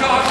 Jada